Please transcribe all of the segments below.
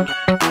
ਮੇਰੇ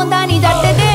won't die,